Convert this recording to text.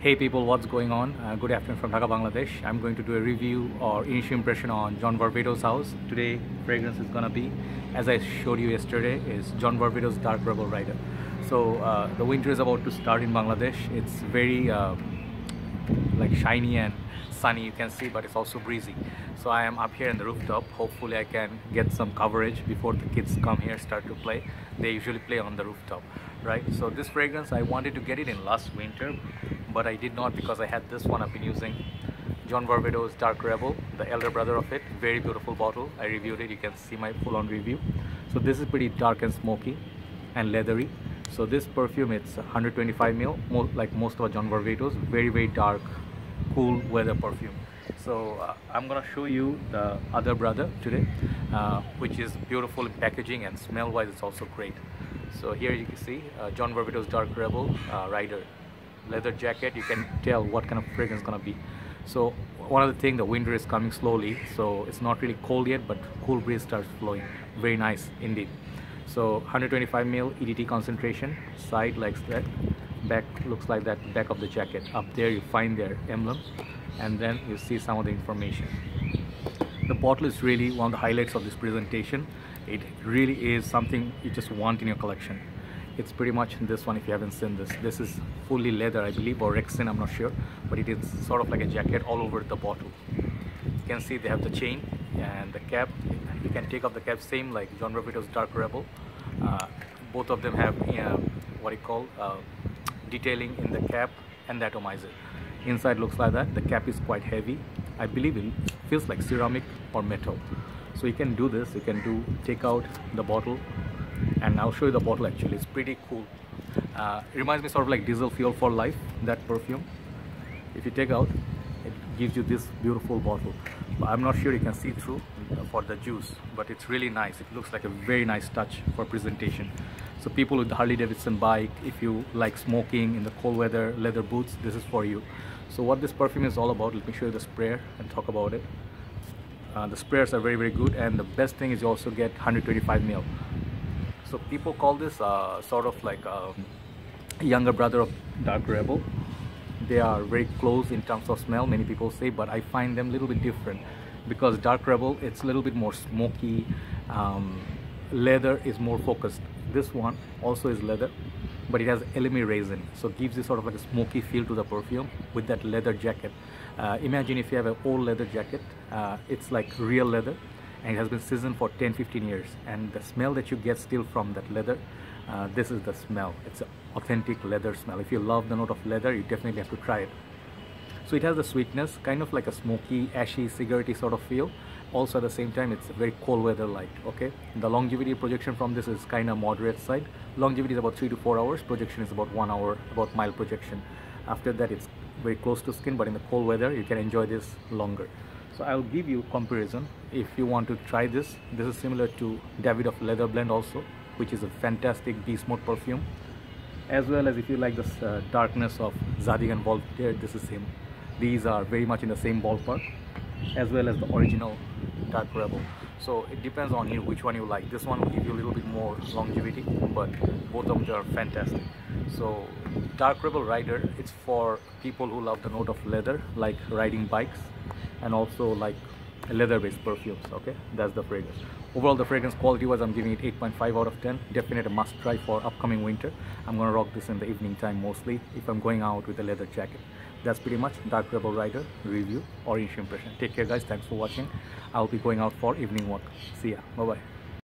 Hey people, what's going on? Uh, good afternoon from Dhaka, Bangladesh. I'm going to do a review or initial impression on John Varvatos' house. Today, fragrance is gonna be, as I showed you yesterday, is John Varvatos' Dark Rebel Rider. So uh, the winter is about to start in Bangladesh. It's very uh, like shiny and sunny you can see but it's also breezy. So I am up here in the rooftop. Hopefully I can get some coverage before the kids come here start to play. They usually play on the rooftop right? So this fragrance I wanted to get it in last winter but I did not because I had this one I've been using. John Varvatos Dark Rebel the elder brother of it. Very beautiful bottle. I reviewed it. You can see my full-on review. So this is pretty dark and smoky and leathery. So this perfume it's 125 mil like most of John Varvatos. Very very dark cool weather perfume. So uh, I'm gonna show you the other brother today uh, which is beautiful in packaging and smell wise it's also great. So here you can see uh, John Varvatos Dark Rebel uh, Rider. Leather jacket you can tell what kind of fragrance gonna be. So one of the thing the winter is coming slowly so it's not really cold yet but cool breeze starts flowing. Very nice indeed. So 125 ml EDT concentration side like that back looks like that back of the jacket. Up there you find their emblem and then you see some of the information. The bottle is really one of the highlights of this presentation. It really is something you just want in your collection. It's pretty much this one if you haven't seen this. This is fully leather i believe or rexine i'm not sure but it is sort of like a jacket all over the bottle. You can see they have the chain and the cap. You can take off the cap same like john Varvatos dark rebel. Uh, both of them have uh, what you call uh, detailing in the cap and the atomizer. Inside looks like that. The cap is quite heavy. I believe it feels like ceramic or metal. So you can do this. You can do take out the bottle and I'll show you the bottle actually. It's pretty cool. Uh, reminds me sort of like diesel fuel for life that perfume. If you take out it gives you this beautiful bottle. But I'm not sure you can see through for the juice but it's really nice. It looks like a very nice touch for presentation so people with the Harley Davidson bike if you like smoking in the cold weather leather boots this is for you. So what this perfume is all about let me show you the sprayer and talk about it. Uh, the sprayers are very very good and the best thing is you also get 125 ml so people call this uh, sort of like a younger brother of dark rebel. They are very close in terms of smell many people say but i find them a little bit different. Because dark rebel it's a little bit more smoky um, leather is more focused this one also is leather but it has elemi resin so gives you sort of like a smoky feel to the perfume with that leather jacket. Uh, imagine if you have an old leather jacket uh, it's like real leather and it has been seasoned for 10-15 years and the smell that you get still from that leather uh, this is the smell. It's an authentic leather smell. If you love the note of leather you definitely have to try it so it has the sweetness kind of like a smoky ashy cigarette sort of feel. Also at the same time it's very cold weather light okay? The longevity projection from this is kind of moderate side. Longevity is about three to four hours. Projection is about one hour about mild projection. After that it's very close to skin but in the cold weather you can enjoy this longer. So I'll give you comparison. If you want to try this this is similar to Davidoff Leather Blend also which is a fantastic beast mode perfume. As well as if you like the uh, darkness of Zadig and Voltaire this is same these are very much in the same ballpark as well as the original Dark Rebel. So it depends on you which one you like. This one will give you a little bit more longevity, but both of them are fantastic. So Dark Rebel Rider, it's for people who love the note of leather, like riding bikes, and also like leather-based perfumes. Okay, that's the fragrance. Overall, the fragrance quality-wise, I'm giving it 8.5 out of 10. Definitely a must-try for upcoming winter. I'm gonna rock this in the evening time mostly if I'm going out with a leather jacket that's pretty much Dark Rebel Rider review or initial impression. Take care guys, thanks for watching. I'll be going out for evening walk. See ya, bye bye.